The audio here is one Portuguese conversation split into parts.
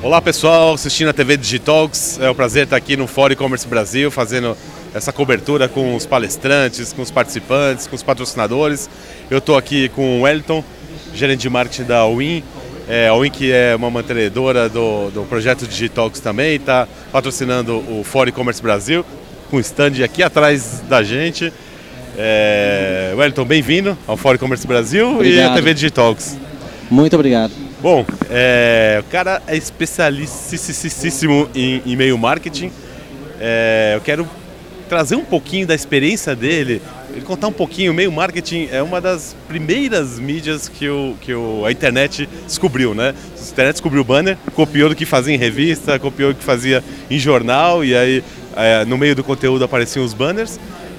Olá pessoal, assistindo a TV Digitalks. É um prazer estar aqui no Fórum E-Commerce Brasil fazendo essa cobertura com os palestrantes, com os participantes, com os patrocinadores. Eu estou aqui com o Wellington, gerente de marketing da Win. É, a Win que é uma mantenedora do, do projeto Digitalks também, está patrocinando o Fórum E-Commerce Brasil, com stand aqui atrás da gente. É, Wellington, bem-vindo ao Fórum E-Commerce Brasil Obrigado. e à TV Digitalks. Muito obrigado. Bom, é, o cara é especialíssimo em e-mail marketing. É, eu quero trazer um pouquinho da experiência dele, ele contar um pouquinho. O e-mail marketing é uma das primeiras mídias que, o, que o, a internet descobriu, né? A internet descobriu o banner, copiou do que fazia em revista, copiou do que fazia em jornal, e aí é, no meio do conteúdo apareciam os banners.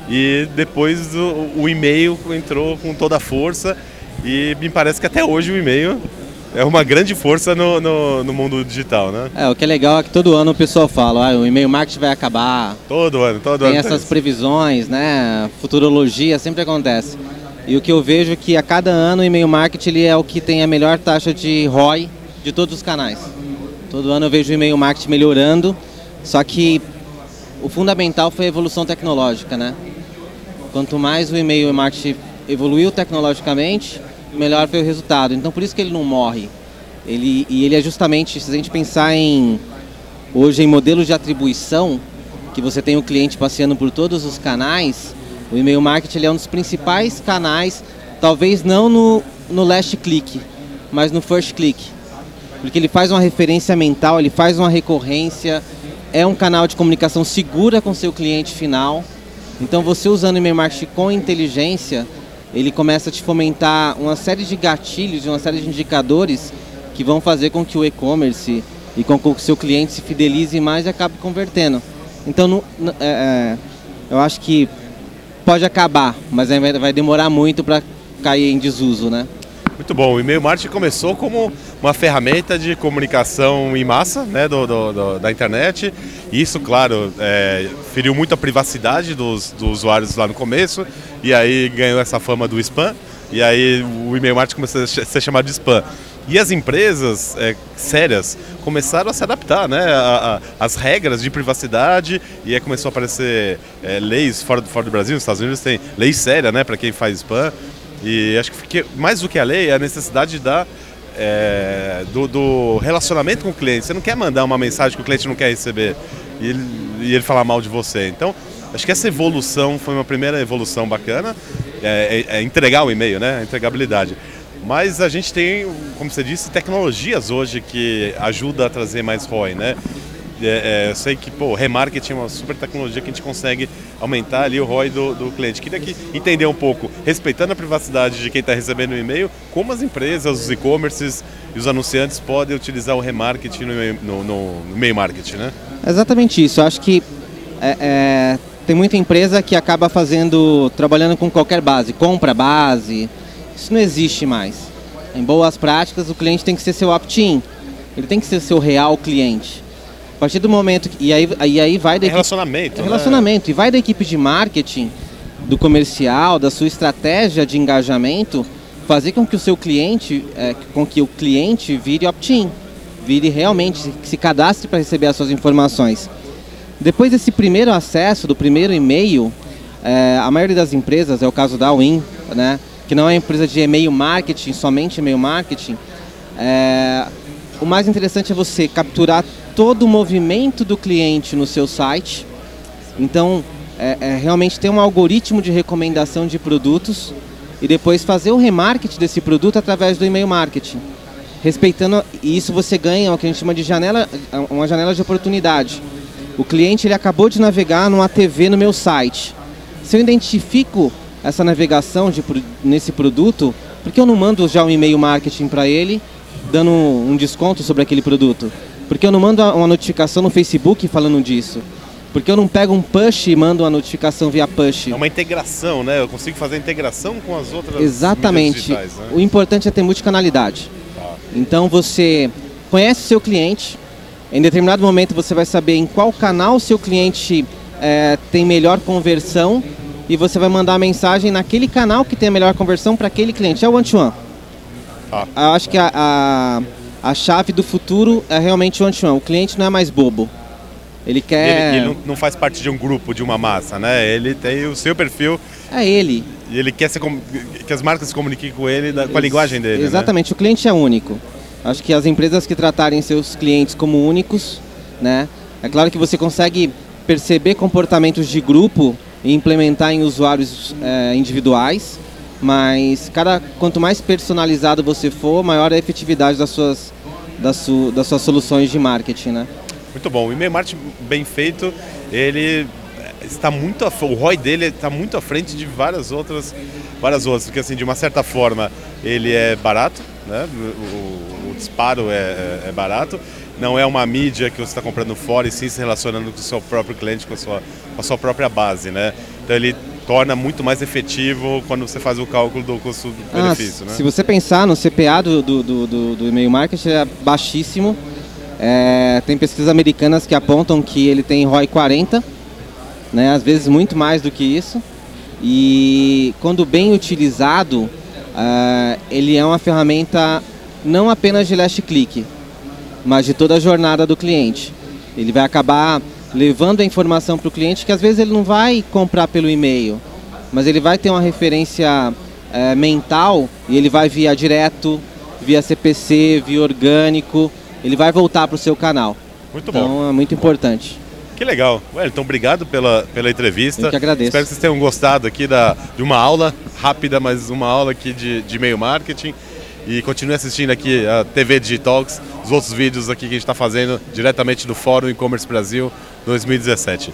E depois o, o e-mail entrou com toda a força. E me parece que até hoje o e-mail é uma grande força no, no, no, mundo digital, né? É, o que é legal é que todo ano o pessoal fala, ah, o e-mail marketing vai acabar. Todo ano, todo Tem ano. Tem essas previsões, né? Futurologia sempre acontece. E o que eu vejo é que a cada ano o e-mail marketing ele é o que tem a melhor taxa de ROI de todos os canais. Todo ano eu vejo o e-mail marketing melhorando, só que o fundamental foi a evolução tecnológica, né? Quanto mais o e-mail marketing evoluiu tecnologicamente, melhor foi o resultado. Então por isso que ele não morre. Ele, e ele é justamente, se a gente pensar em hoje em modelos de atribuição, que você tem o cliente passeando por todos os canais, o e-mail marketing é um dos principais canais, talvez não no, no last click, mas no first click. Porque ele faz uma referência mental, ele faz uma recorrência, é um canal de comunicação segura com seu cliente final. Então você usando o e-mail marketing com inteligência, ele começa a te fomentar uma série de gatilhos, uma série de indicadores que vão fazer com que o e-commerce e com que o seu cliente se fidelize mais e acabe convertendo. Então, no, no, é, eu acho que pode acabar, mas vai demorar muito para cair em desuso, né? Muito bom. O e-mail marketing começou como uma ferramenta de comunicação em massa né, do, do, do da internet. Isso, claro, é, feriu muito a privacidade dos, dos usuários lá no começo e aí ganhou essa fama do spam. E aí o e-mail marketing começou a ser chamado de spam. E as empresas é, sérias começaram a se adaptar né, as regras de privacidade e aí começou a aparecer é, leis fora do, fora do Brasil, nos Estados Unidos tem lei séria né, para quem faz spam. E acho que mais do que a lei é a necessidade da, é, do, do, relacionamento com o cliente. Você não quer mandar uma mensagem que o cliente não quer receber e ele, e ele falar mal de você. Então, acho que essa evolução foi uma primeira evolução bacana, é, é, é entregar o e-mail, né? A entregabilidade. Mas a gente tem, como você disse, tecnologias hoje que ajudam a trazer mais ROI, né? É, é, eu sei que pô, remarketing é uma super tecnologia que a gente consegue aumentar ali o ROI do, do cliente. Queria que entender um pouco, respeitando a privacidade de quem está recebendo o e-mail, como as empresas, os e-commerces e os anunciantes podem utilizar o remarketing no, no, no e-mail marketing, né? Exatamente isso. Eu acho que é, é, tem muita empresa que acaba fazendo, trabalhando com qualquer base, compra base. Isso não existe mais. Em boas práticas, o cliente tem que ser seu opt-in. Ele tem que ser seu real cliente. A partir do momento que, e aí e aí vai da é relacionamento, equipe, é relacionamento né? e vai da equipe de marketing, do comercial, da sua estratégia de engajamento, fazer com que o seu cliente, é, com que o cliente vire opt-in, vire realmente se cadastre para receber as suas informações. Depois desse primeiro acesso, do primeiro e-mail, é, a maioria das empresas, é o caso da Win, né, que não é empresa de e-mail marketing, somente e-mail marketing, é, o mais interessante é você capturar todo o movimento do cliente no seu site. Então, é, é, realmente ter um algoritmo de recomendação de produtos e depois fazer o remarketing desse produto através do e-mail marketing. Respeitando, e isso você ganha o que a gente chama de janela, uma janela de oportunidade. O cliente ele acabou de navegar numa TV no meu site. Se eu identifico essa navegação de, nesse produto, por que eu não mando já um e-mail marketing para ele, dando um desconto sobre aquele produto? Porque eu não mando uma notificação no Facebook falando disso. Porque eu não pego um push e mando uma notificação via push. É uma integração, né? Eu consigo fazer a integração com as outras Exatamente. Digitais, né? O importante é ter multicanalidade. Tá. Então você conhece o seu cliente, em determinado momento você vai saber em qual canal o seu cliente é, tem melhor conversão e você vai mandar a mensagem naquele canal que tem a melhor conversão para aquele cliente. É o one-to-one. Tá. Eu acho que a, a a chave do futuro é realmente o one-to-one. O cliente não é mais bobo. Ele quer. Ele, ele não, faz parte de um grupo, de uma massa, né? Ele tem o seu perfil. É ele. E ele quer se, que as marcas se comuniquem com ele, com a linguagem dele. Né? Exatamente, né? o cliente é único. Acho que as empresas que tratarem seus clientes como únicos, né? É claro que você consegue perceber comportamentos de grupo e implementar em usuários é, individuais, mas cada quanto mais personalizado você for, maior a efetividade das suas, das, su, das suas soluções de marketing, né? Muito bom. O e-mail marketing bem feito, ele está muito o ROI dele está muito à frente de várias outras várias outras porque assim de uma certa forma ele é barato né o, o disparo é, é, é, barato não é uma mídia que você está comprando fora e sim se relacionando com o seu próprio cliente com a sua com a sua própria base né então ele torna muito mais efetivo quando você faz o cálculo do custo-benefício. Ah, né? Se você pensar no CPA do, do, do, do e-mail marketing, é baixíssimo. É, tem pesquisas americanas que apontam que ele tem ROI 40, né, às vezes muito mais do que isso. E quando bem utilizado, uh, ele é uma ferramenta não apenas de last click, mas de toda a jornada do cliente. Ele vai acabar levando a informação para o cliente que às vezes ele não vai comprar pelo e-mail, mas ele vai ter uma referência é, mental e ele vai via direto, via CPC, via orgânico, ele vai voltar para o seu canal. Muito então, bom. Então é muito importante. Que legal. Wellington, obrigado pela, pela entrevista. Eu que agradeço. Espero que vocês tenham gostado aqui da, de uma aula rápida, mas uma aula aqui de, de e-mail marketing. E continue assistindo aqui a TV Digitalks, os outros vídeos aqui que a gente está fazendo diretamente do Fórum E-Commerce Brasil 2017.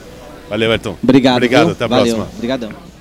Valeu, Ayrton. Obrigado. Obrigado, viu? até a Valeu. próxima. Obrigadão.